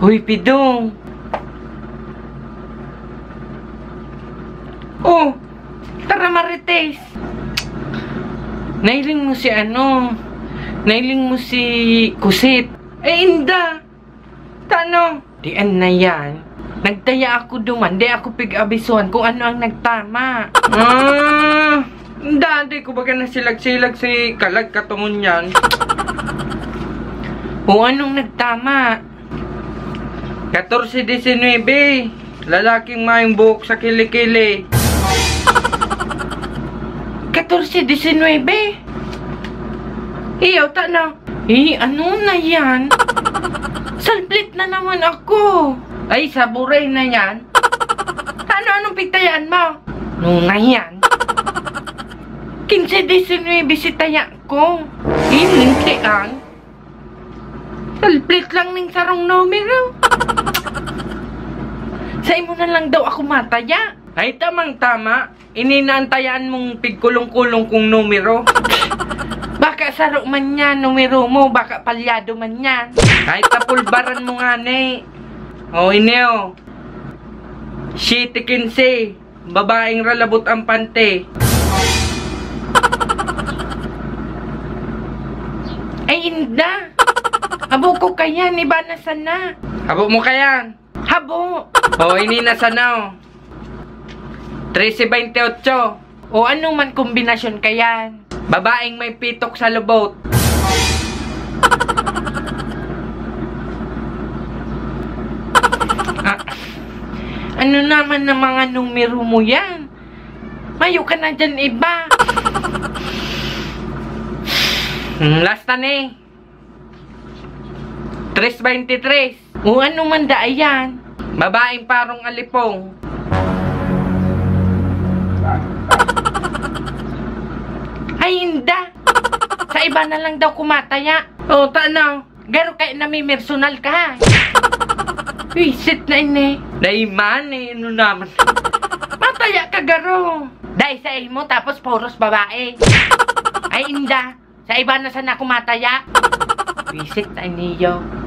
Uy, Pidong. Oh, tara Marites. Nailing mo si ano? Nailing mo si Kusit. Eh, inda. Tano? Diyan na yan. Nagtaya ako duman. Di ako pig-abisuan kung ano ang nagtama. Ah, inda. Di ko baga nasilag-silag si kalag katungon yan. Kung anong nagtama. 14-19. Lalaking mayong buhok sa kilikili. 14-19. Iyaw, na. Eh, ano na yan? Salplit na naman ako. Ay, saburay na yan. Ano, anong pigtayaan mo? Nung na yan. 15-19 bisitaya ko. Inintian. Salplit lang ning sarong numero. Na lang daw ako mataya. Ay, tamang-tama. Ininantayan mong pigkulong-kulong kong numero. Baka saro man yan, numero mo. Baka palyado man yan. Kahit tapulbaran mo nga, ne. O, ineo. Shitty 15. Babaeng ralabot ang pante. Ay, inda. Habo ko kaya, iba na sana. Habo mo kaya? Habo. O, ini na sana, o. 1328. O anong man kombinasyon kaya? Babaeng may pitok sa lubot. Ah, ano naman ng mga numero mo yan? Mayo ka na dyan iba. Hmm, last na ni. 323. O ano man da yan? Babaeng parong alipong. Ay, hinda. Sa iba na lang daw kumataya. O, tanaw. Garo kay namimersonal ka? Visit na ini. Daiman eh, ano naman. Mataya ka, garo. Dahil sa mo, tapos poros babae. Ay, inda. Sa iba na sana kumataya. Visit na iniyo.